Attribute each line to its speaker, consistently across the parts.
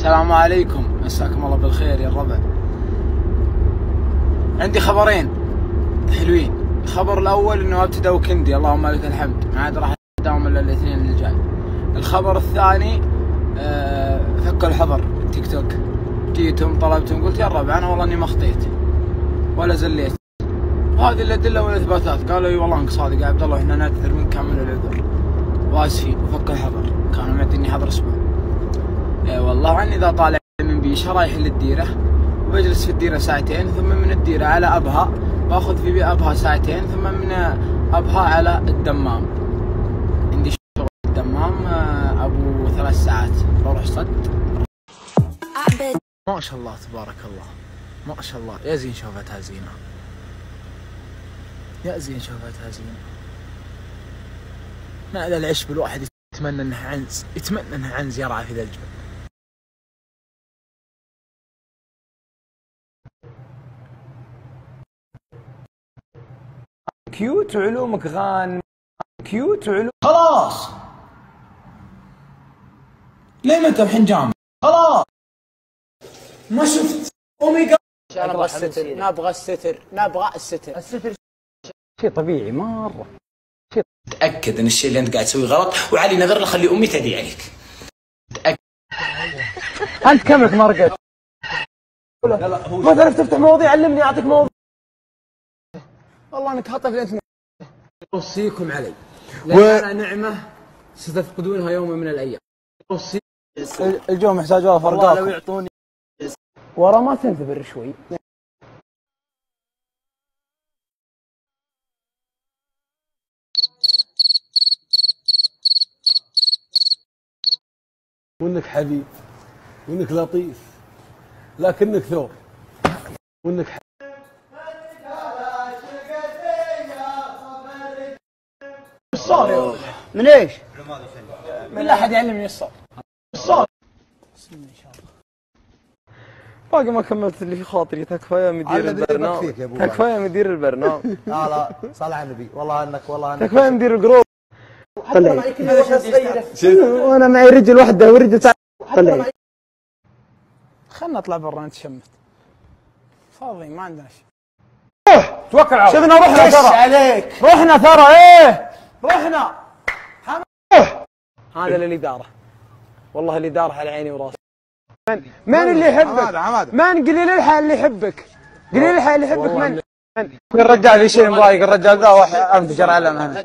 Speaker 1: السلام عليكم. مساكم الله بالخير يا الربع عندي خبرين حلوين. الخبر الأول إنه ابتدى وكندي اللهم لك الحمد. ما عاد راح أداوم إلا الاثنين الجاي الخبر الثاني آه، فكوا الحظر تيك توك. جيتم طلبتم قلت يا الربع أنا والله إني ما خطيت. ولا زليت. وهذه الأدلة والإثباتات. قالوا إي والله أنك صادق يا عبد الله إحنا نعتذر منك كامل العذر. واسفين وفكوا الحظر. كانوا معطيني حظر أسبوع. والله عني إذا طالع من بيشه رايح للديرة وبجلس في الديرة ساعتين ثم من الديرة على أبها باخذ في أبها ساعتين ثم من أبها على الدمام. عندي شغل الدمام آه، أبو ثلاث ساعات. بروح صد. ما شاء الله تبارك الله. ما شاء الله. يا زين شوفتها زينه يا زين شوفتها زينه ما هذا العشب الواحد يتمنى انه عنز يتمنى انه عنز يرعى في ذا الجبل. كيوت وعلومك غان. كيوت وعلوم خلاص. ليه ما أنت الحين جامع خلاص. ما شفت. أوميجا. نبغى الستر. نبغى الستر. نبغى الستر. الستر. شيء طبيعي مره
Speaker 2: تأكد إن الشيء اللي أنت قاعد تسويه غلط. وعلي نذر له خلي أمي تدعي عليك.
Speaker 1: أنت كمك مرقت ما تعرف تفتح مواضيع علمني أعطيك مواضيع. والله انك هطف انت أوصيكم علي. لأن أنا نعمة ستفقدونها يوم من الأيام. اوصي الجو محتاج والله فرقاكم. لو يعطوني ورا ما تنثبر شوي.
Speaker 3: وإنك حبيب وإنك لطيف لكنك ثور وإنك ح...
Speaker 1: ولد. من إيش؟ من لا أحد يعلمني الصار الصار بسم الله ان شاء الله
Speaker 4: باقي ما كملت اللي في خاطري تكفى يا مدير البرنامج.
Speaker 5: فيك يا أبو
Speaker 4: تكفى يا مدير البرنامج.
Speaker 5: لا لا صل على النبي والله انك والله إنك
Speaker 4: تكفى يا مدير الجروب.
Speaker 1: طلع.
Speaker 4: وأنا معي رجل واحدة ورجل. طلع.
Speaker 1: خلنا نطلع برا نتشمت. فاضي ما عندنا شيء.
Speaker 4: توكل على
Speaker 1: شفنا رحنا ترى.
Speaker 4: عليك؟
Speaker 1: رحنا ترى إيه! رحنا
Speaker 4: هذا للإدارة والله الإدارة على عيني وراسي من, من اللي يحبك؟ من قليل الحال اللي يحبك؟ قليل الحال اللي يحبك من؟ من؟ الرجال في شيء مضايق الرجال ذا واحد انفجر على مهنه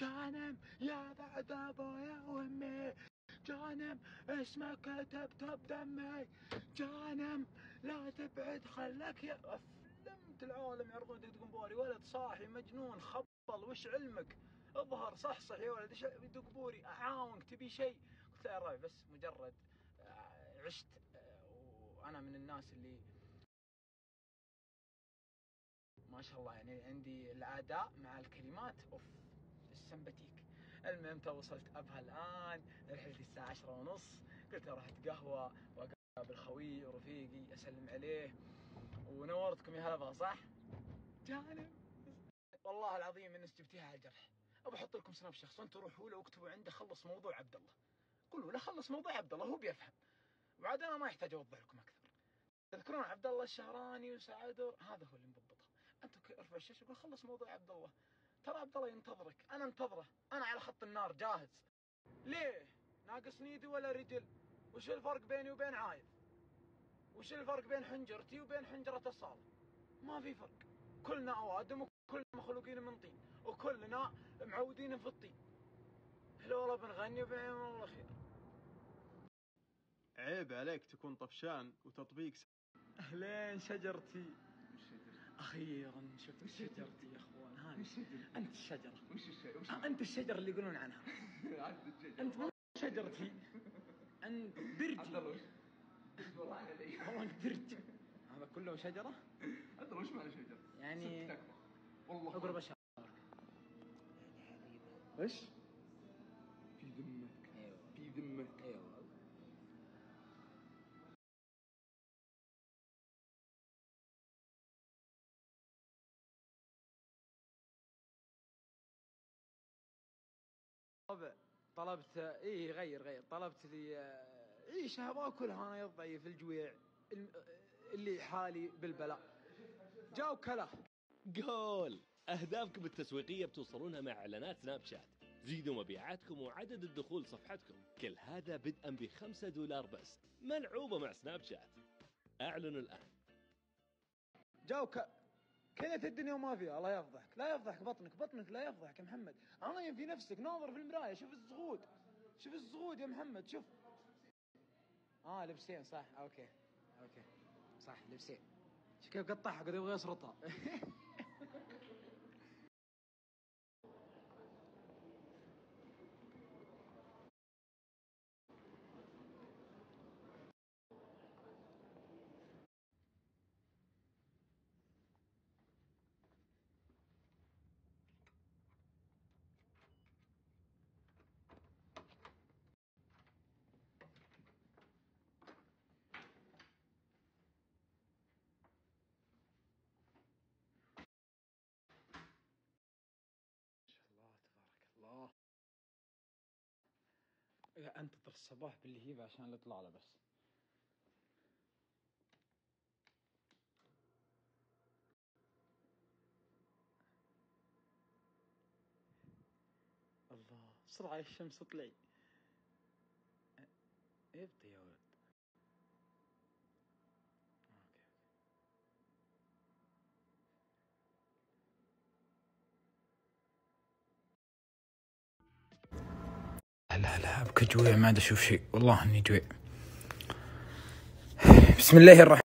Speaker 1: جانم يا بعد ابويا وامي جانم اسمك كتبت بدمي جانم لا تبعد خلك يا افلمت العالم يعرضون دق قنبوري ولد صاحي مجنون خبل وش علمك؟ اظهر صحصح يا ولد دق بوري؟ أعاونك تبي شيء؟ قلت له يا ربي بس مجرد آه، عشت آه، وأنا من الناس اللي ما شاء الله يعني عندي الأداء مع الكلمات. أوف. السمباتيك المهم تو وصلت أبها الآن رحلتي الساعة عشرة ونص. قلت أروح أتقهوى وأقابل خويي ورفيقي أسلم عليه. ونورتكم يا هلا صح؟ جانب والله العظيم انك جبتيها على الجرح. ابى أحط لكم سناب شخص وأنتم روحوا له واكتبوا عنده خلص موضوع عبد الله. قولوا له خلص موضوع عبد الله هو بيفهم. وعاد أنا ما يحتاج أوضح لكم أكثر. تذكرون عبد الله الشهراني وسعدور هذا هو اللي مضبطه انت ك- ارفع الشاشه وقول خلص موضوع عبد الله. ترى عبد الله ينتظرك. أنا انتظره. أنا على خط النار. جاهز. ليه؟ ناقص نيدي ولا رجل؟ وش الفرق بيني وبين عايد وش الفرق بين حنجرتي وبين حنجرة الصالة؟ ما في فرق. كلنا أوادم وكلنا مخلوقين من طين وكلنا معودين في الطين. هلا والله بنغني وبنعمل الله خير
Speaker 6: عيب عليك تكون طفشان وتطبيق س-
Speaker 1: اهلين شجرتي. أخيرا شفت شجرتي يا اخوان أنت الشجرة. وش الشجرة؟ آه أنت الشجرة اللي يقولون عنها. أنت مو شجرتي أنت برجي. والله أنت برج هذا كله شجرة؟
Speaker 7: عبد الله وش معنى شجر؟
Speaker 1: يعني
Speaker 7: ست تكفى والله.
Speaker 1: طب طلبت اي غير غير. طلبت لي آه، اي شهر اكلها أنا يا ضعيف الجويع الم- اللي حالي بالبلاء. جاء وكله
Speaker 8: جول أهدافكم التسويقية بتوصلونها مع إعلانات سناب شات. زيدوا مبيعاتكم وعدد الدخول صفحتكم. كل هذا بدءا بخمسة دولار بس. ملعوبة مع سناب شات. أعلنوا الآن.
Speaker 1: جاء وك... كلت الدنيا وما فيها الله يفضحك لا يفضحك بطنك بطنك لا يفضحك يا محمد. عاين في نفسك ناظر في المراية شوف الزغود شوف الزغود يا محمد شوف. آه لبسين صح okay okay صح لبسين. كيف قطعها قد يبغى يسرطها. يا انتظر الصباح باللهيبة عشان نطلع له بس. الله بسرعة الشمس اطلعي ابطي يا لا لا ابكى جويع ما عاد أشوف شيء. والله إني جويع بسم الله الرحمن